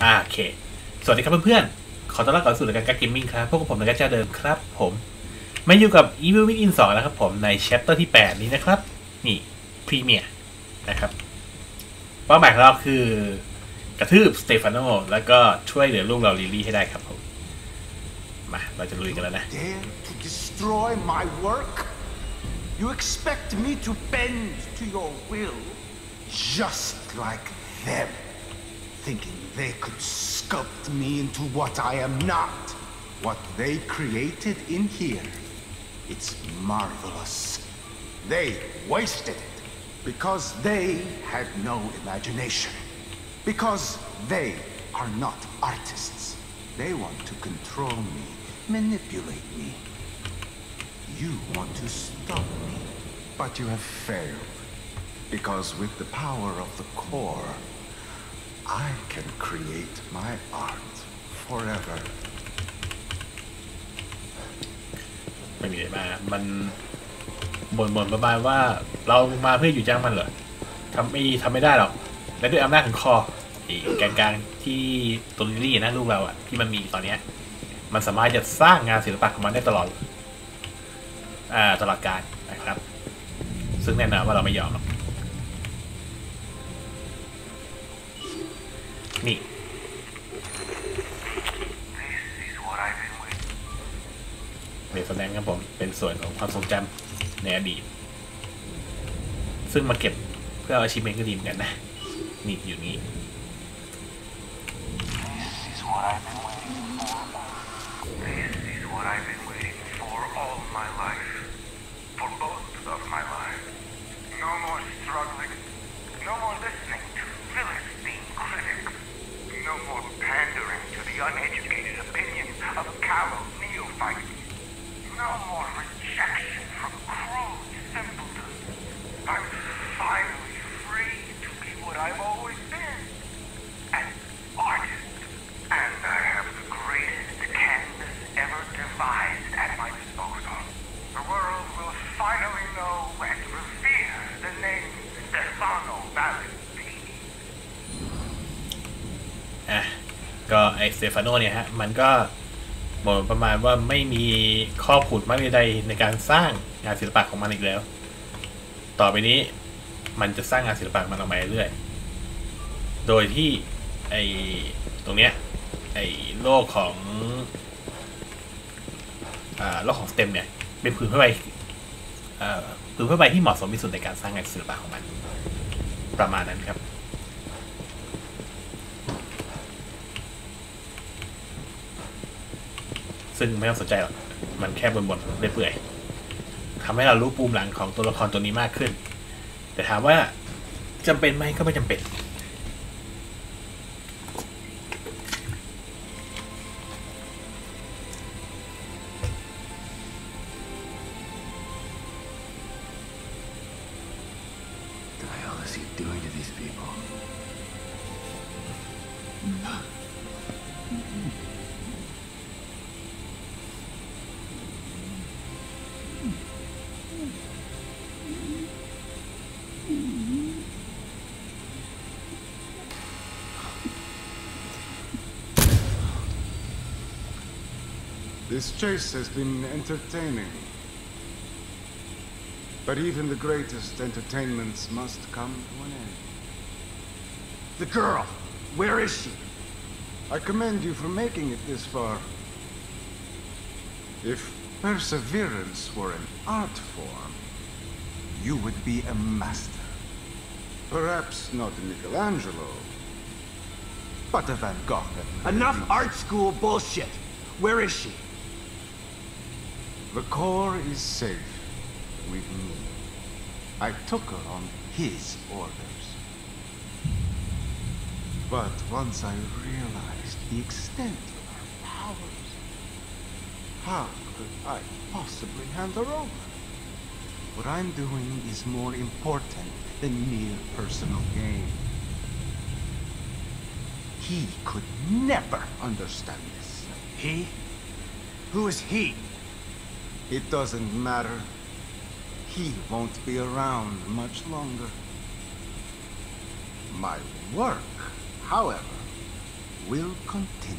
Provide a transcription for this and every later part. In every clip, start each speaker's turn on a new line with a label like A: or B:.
A: โอเค สวัสดีครับเพื่อนๆ ขอต้อนรับเข้าสู่รายการการเกมมิ่งครับ พบกับผมรายการเจ้าเดิมครับผม มาอยู่กับ Evil Within 2แล้วครับผม ใน chapter ที่ 8 นี้นะครับ นี่ Premiere นะครับ เป้าหมายของเราคือกระทืบสเตฟานโนแล้วก็ช่วยเหลือลูกเราลิลลี่ให้ได้ครับผม มา เราจะลุยกันแล้วนะ
B: destroy my work? You expect me to bend to your will? Just like them. Thinking they could sculpt me into what I am not. What they created in here. It's marvelous. They wasted it. Because they had no imagination. Because they are not artists. They want to control me, manipulate me. You want to stop me, but you have failed. Because with the power of the core, I can create my art forever.
A: ไม่มีอะไรมา มันบ่นบ่นประมาณว่าเรามาเพื่ออยู่จ้างมันเหรอทำไม่ทำไม่ได้หรอก และด้วยอำนาจของคอไอ้แกลางที่ตัวลิลลี่นะลูกเราอะที่มันมีตอนเนี้ย มันสามารถจะสร้างงานศิลปะของมันได้ตลอดอ่าตลอดการนะครับ ซึ่งแน่นอนว่าเราไม่ยอมหรอก เรสแลนครับผมเป็นส่วนของความทรงจำในอดีต ซึ่งมาเก็บเพื่อเอาชิเมนก็ดีเหมือนกันนะนี่อยู่นี้
C: Callow No more rejection from crude simpletons. I'm finally free to be what I've always been. An artist. And I have the greatest canvas ever devised at my disposal. The world will finally know and revere the name Stefano Valentini.
A: อ่ะ ก็ไอสเตฟานโนเนี่ยฮะ มันก็ บอกประมาณว่าไม่มีข้อผูดมากใดในการสร้างงานศิลปะของมันอีกแล้ว ต่อไปนี้มันจะสร้างงานศิลปะมันออกมาเรื่อยโดยที่ไอตรงเนี้ยไอโลกของอ่าโลกของสเต็มเนี่ยเป็นผืนผ้าใบอ่าผืนผ้าใบที่เหมาะสมที่สุดในการสร้างงานศิลปะของมัน ประมาณนั้นครับ ซึ่งไม่ต้องสนใจหรอกมันแค่บนๆเปื่อยๆทำให้เรารู้ปูมหลังของตัวละครตัวนี้มากขึ้น แต่ถามว่าจำเป็นไหมก็ไม่จำเป็น
D: This chase has been entertaining. But even the greatest entertainments must come to an end.
B: The girl! Where is she?
D: I commend you for making it this far. If perseverance were an art form,
B: You would be a master.
D: perhaps not Michelangelo,
B: But a Van Gogh. Enough art school bullshit! Where is she?
D: The core is safe with me. I took her on his orders. But once I realized the extent of her powers, how could I possibly hand her over? What I'm doing is more important than mere personal gain. He could never understand this.
B: He? Who is he?
D: It doesn't matter. He won't be around much longer. My work, however,
B: will continue.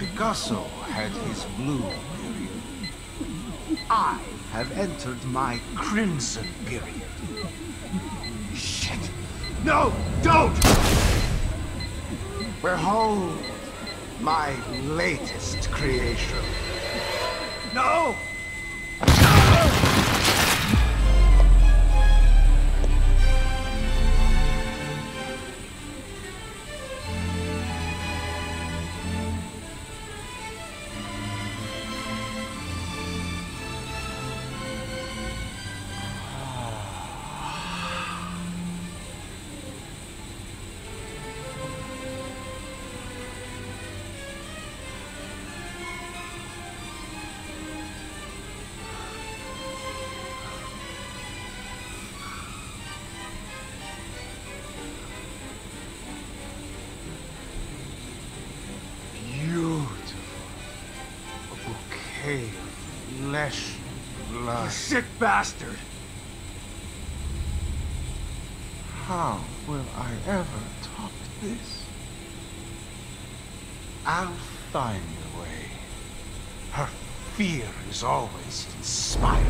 B: Picasso had his blue period. I have entered my crimson period. No! Don't! Behold my latest creation. No! Of flesh blood.
E: You sick bastard!
B: How will I ever top this? I'll find a way. Her fear is always inspiring.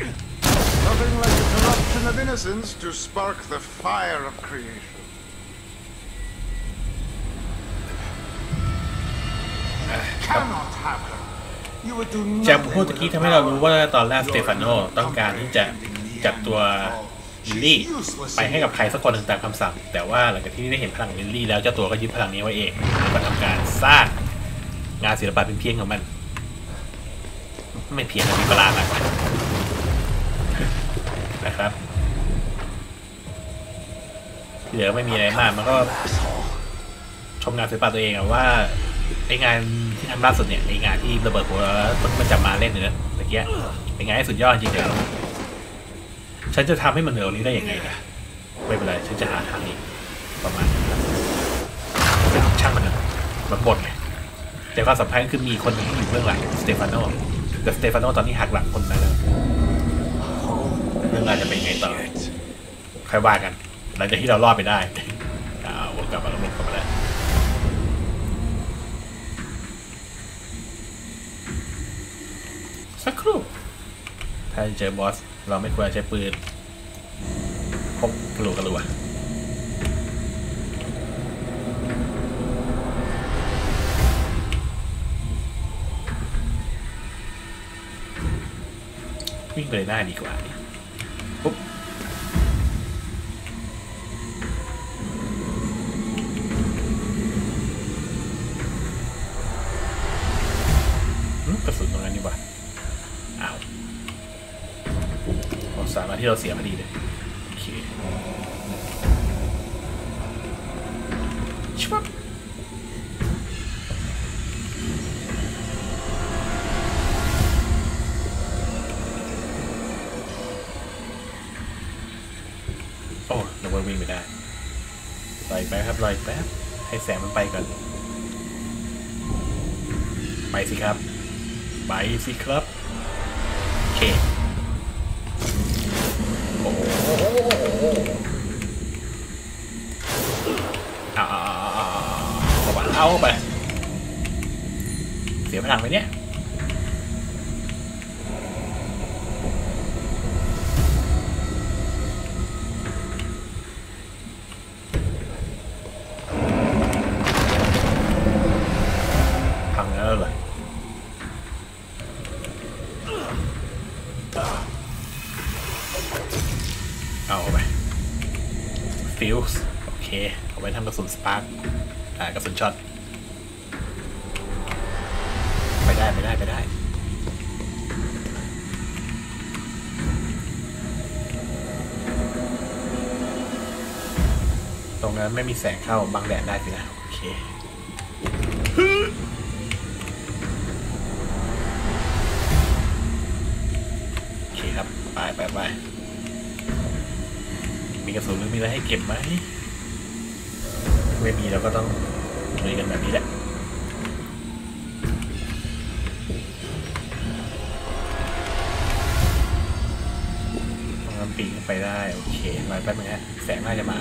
B: Nothing like the corruption of innocence to spark the fire of creation.
A: จากพูดตะกี้ทำให้เรารู้ว่าตอนแรกสเตฟานโนต้องการที่จะจับตัวลิลลี่ไปให้กับใครสักคนหนึ่งตามคำสั่ง แต่ว่าหลังจากที่ได้เห็นพลังลิลลี่แล้วเจ้าตัวก็ยึดพลังนี้ไว้เองแล้วก็ทำการสร้างงานศิลปะเป็นเพียงของมัน ไม่เพียงนะมีประหลาดหลักนะครับเหลือไม่มีอะไรมากมันก็ชมงานศิลปะตัวเองว่า ไองานที่ทำล่าสุดเนี่ยไองานที่ระเบิดหัวต้นมันจะมาเล่นเนี่ยตะเกียเป็นงานที่สุดยอดจริงๆเดี๋ยวฉันจะทำให้มันเหนือว่านี้ได้ยังไงนะไม่เป็นไรฉันจะหาทางเองประมาณนั้นช่างมันเถอะมันบ่นไงแต่ความสำคัญก็คือมีคนหนึ่งที่อยู่เบื้องหลังสเตฟานโนแต่สเตฟานโนตอนนี้หักหลังคนนั้นแล้วเรื่องราวจะเป็นยังไงต่อค่อยว่ากัน หลังจากที่เรารอดไปได้เอาวนกลับมาลงกลับมาแล้ว สักครู่ ถ้าเจอบอส เราไม่ควรใช้ปืนพกกลัวกกระโหลกวิ่งไปเลยหน้าดีกว่า ที่เราเสียพอดีเลยโอเคชิบโอ้นึกว่าวิ่งไม่ได้ลอยไปครับลอยแป๊บให้แสงมันไปก่อน ไปสิครับ ไปสิครับโอเค เอาไป เสียพลังไปเนี่ย ฟิวส์โอเค เอาไปทำกระสุน spark อ่ากระสุนช็อต ไปได้ ไปได้ ไปได้ตรงนั้นไม่มีแสงเข้าบังแดดได้สินะ โอเค โอเคครับ ไปไปไป กระสุนหรือมีอะไรให้เก็บไหมไม่มีเราก็ต้องลุยกันแบบนี้แหละปีนไปได้ โอเคมาแป๊บนึงฮะแสงน่าจะมา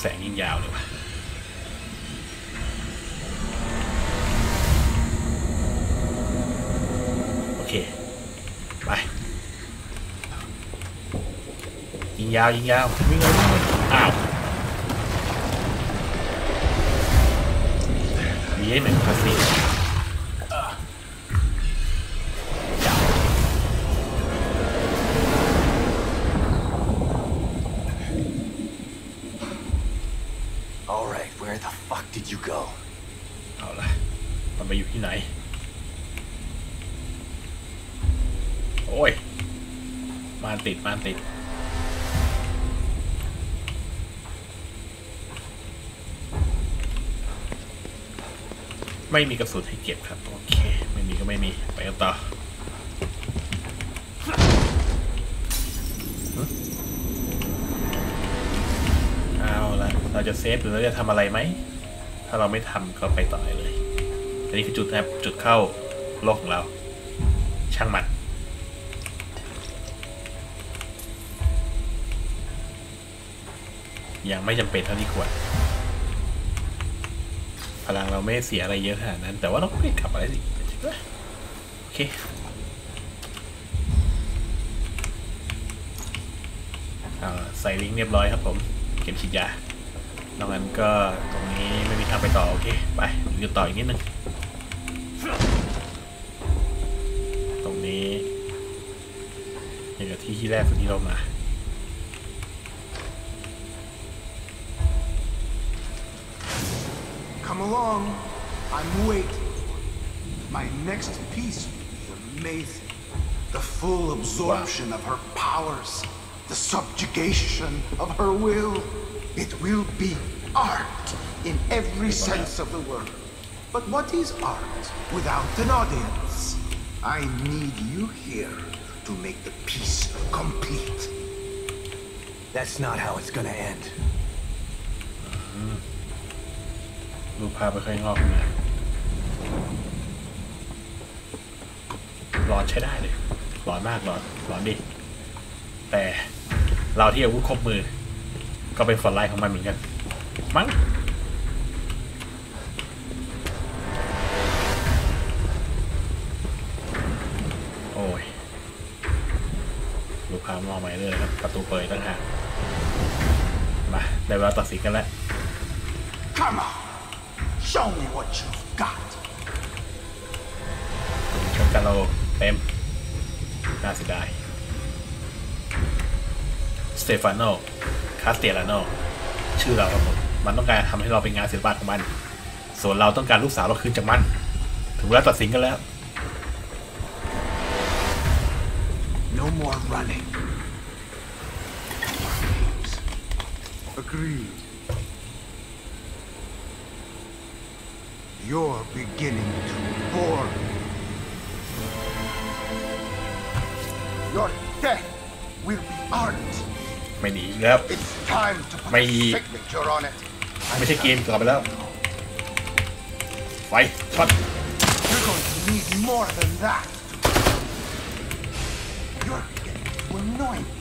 A: แสงยิ่งยาวเลยว่ะ ยิงยาว ยิงยาว วิ่งเลยวิ่งเลยอ้าวมีไอ้หนึ่งภาษีจับ
B: All right, where the fuck did you go?
A: เอาละมันไปอยู่ที่ไหน โอ้ย มานติด มานติด ไม่มีกระสุนให้เก็บครับ โอเค ไม่มีก็ไม่มี ไปกันต่อเอาละเราจะเซฟหรือเราจะทำอะไรไหม ถ้าเราไม่ทำก็ไปต่อเลย อันนี้คือจุดนะครับ จุดเข้าโลกของเรา ช่างมันยังไม่จำเป็นเท่าที่ควร พลังเราไม่เสียอะไรเยอะขนาดนั้น แต่ว่าเราก็ไม่กลับอะไรสิโอเคเอาใส่ลิงก์เรียบร้อยครับผมเข็มฉีดยานอกนั้นก็ตรงนี้ไม่มีทางไปต่อ โอเค ไปดูต่ออีกนิดนึง ตรงนี้อย่างกับที่ที่แรกสุดที่เรามา
B: Come along. I'm waiting. My next piece will be amazing. The full absorption of her powers, the subjugation of her will. It will be art in every sense of the word. But what is art without an audience? I need you here to make the piece complete. That's not how it's gonna end.
A: รูปภาพไม่ค่อยงอกขึ้นมาร้อนใช้ได้เลยร้อนมากร้อนร้อนดิ แต่เราที่อาวุธครบมือ ก็เป็นฟอนไลท์ของมันเหมือนกัน มั้งโอ้ย ลูกค้ามองใหม่เลยครับ ประตูเปิดตั้งหากมา ได้เวลาตัดสินกันแล้ว
B: Come on. Show me what you've got.
A: ชมกันเราเต็ม น่าเสียดายสเตฟานโนคาสเตลาโนชื่อเราครับผม มันต้องการทำให้เราเป็นงานศิลปะของมัน ส่วนเราต้องการลูกสาวเราคืนจากมัน ถึงเวลาตัดสินกันแล้ว
B: No more running. Agreed. You're beginning to bore me. Your death will be art.
A: ไม่หนีอีกแล้ว
B: It's time to put
A: May-
B: a signature on it.
A: ไม่ใช่เกมกลับไปแล้ว ไฟช็อต
B: You're going to need more than that. You're beginning to annoy me.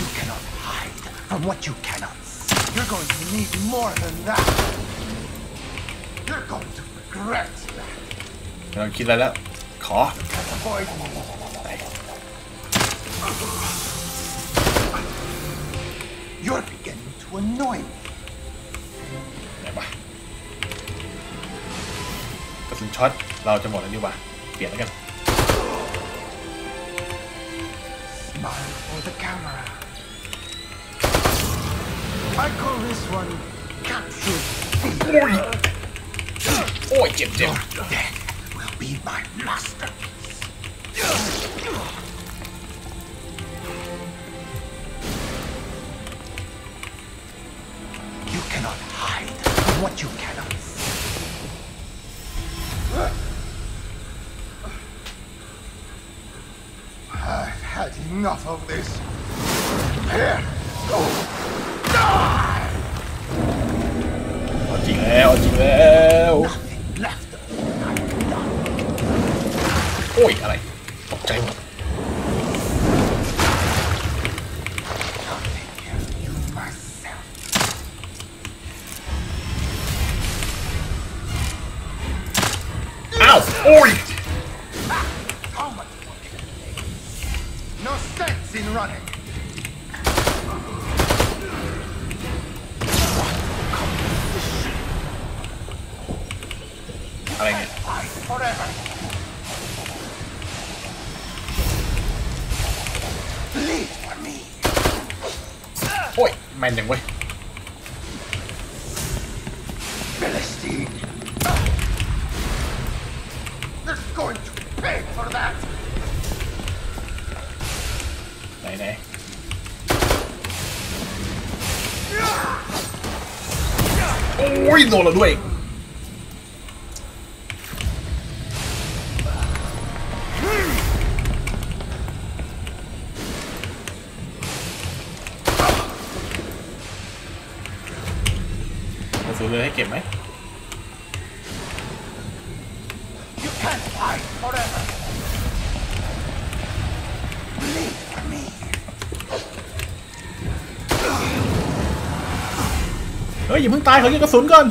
B: You cannot hide from what you cannot see. You're going to need more than that. You're going to regret that.
A: ไม่ต้องคิดอะไรแล้ว ขอ
B: Avoid me. You're beginning to annoy me.
A: ไหนวะกระสุนช็อต เราจะหมดแล้วดีกว่า เปลี่ยนแล้วกัน
B: Smile for the camera. I call this one captured fear.
A: โอ้ย boy, Jim
B: Jim. Death will be my masterpiece. You cannot hide what you cannot see. I've had enough of this. Here, go, die!
A: Odile, Odile! Oh. อ้ย อะไร ตกใจหมด
B: I'll take care of you myself.
A: อ้าว โอ้ย
B: How much more can you take? No sense in running.
A: อะไรเนี่ย
B: Fight forever.
A: โอ้ยแมนจังเว้ย
B: Philistine. They're going to pay for that.
A: ไหนไหนโอ้ยโดนเราด้วย เรือให้เก็บไหม
B: You can't fight forever. Bleed for me.
A: เฮ้ยอย่าเพิ่งตายขอยิงกระสุนก่อน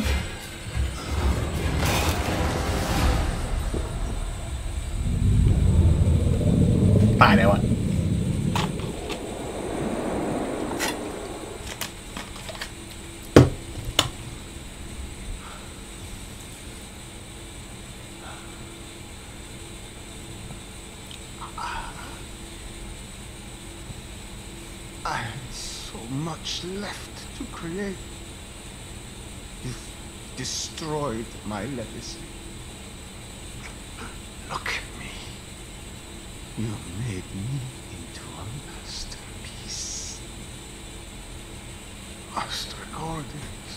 A: ตายแล้วอะ
D: my legacy. Look at me. You made me into a masterpiece. Master Gordians.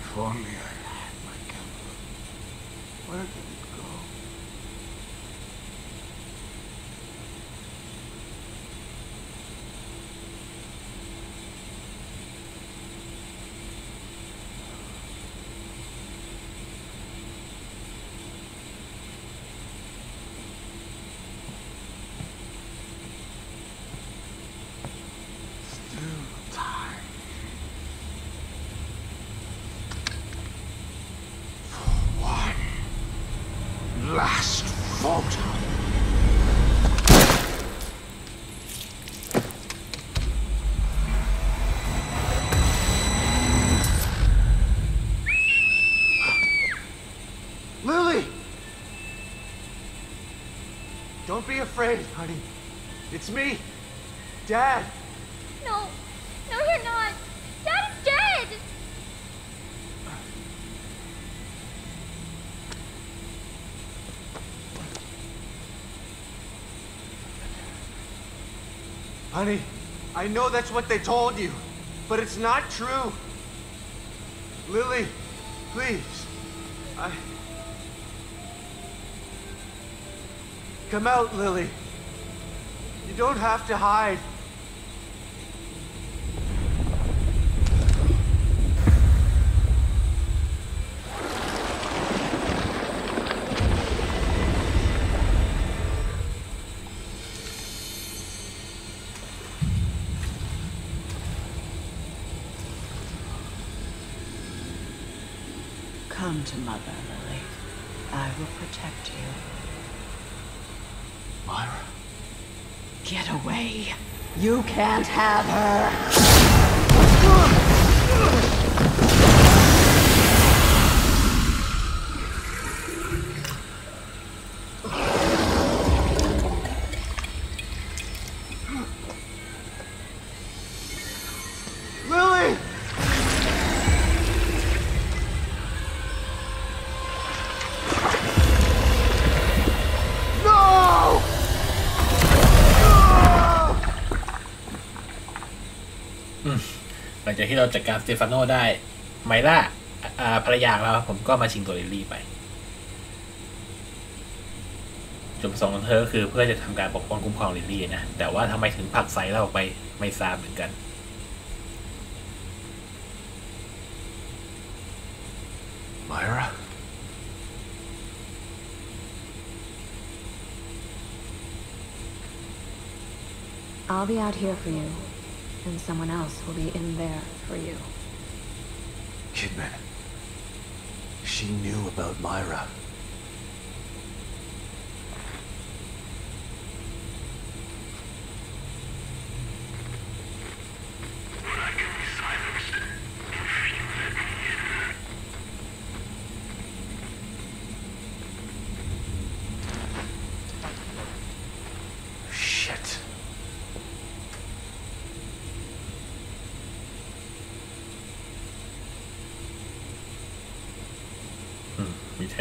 D: If only I had my camera. Where did it go? Still time. For one last photo.
E: Lily! Don't be afraid, honey. It's me, Dad.
F: No, no, you're not. Dad is dead.
E: Honey, I know that's what they told you, but it's not true. Lily, please. I. Come out, Lily. You don't have to hide.
G: Come to Mother, Lily. I will protect you. Get away. You can't have her. า
A: กที่เราจัดการสเตฟานโนได้ ไมล่าภรรยาเราผมก็มาชิงตัวลิลลี่ไป จุดประสงค์ของเธอคือเพื่อจะทำการปกป้องคุ้มครองลิลลี่นะ แต่ว่าทำไมถึงผักไซเราออกไปไม่ทราบเหมือนกัน
D: Myra?
H: I'll be out here for you. And someone else will be in there for you.
I: Kidman. She knew about Myra.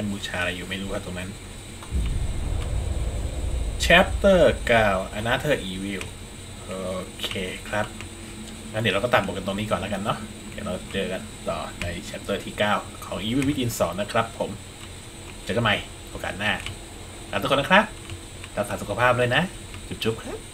A: นบูชาอะไรอยู่ไม่รู้ว่าตรงนั้น chapter 9 another evil โอเคครับงั้นเดี๋ยวเราก็ตัดบทกันตรงนี้ก่อนแล้วกันเนาะเดี๋ยวเราเจอกันต่อใน chapter ที่ 9 ของ evil within 2 นะครับผม เจอกันใหม่โอกาสหน้าลาทุกคนนะครับรักษาสุขภาพเลยนะ จุ๊บๆครับ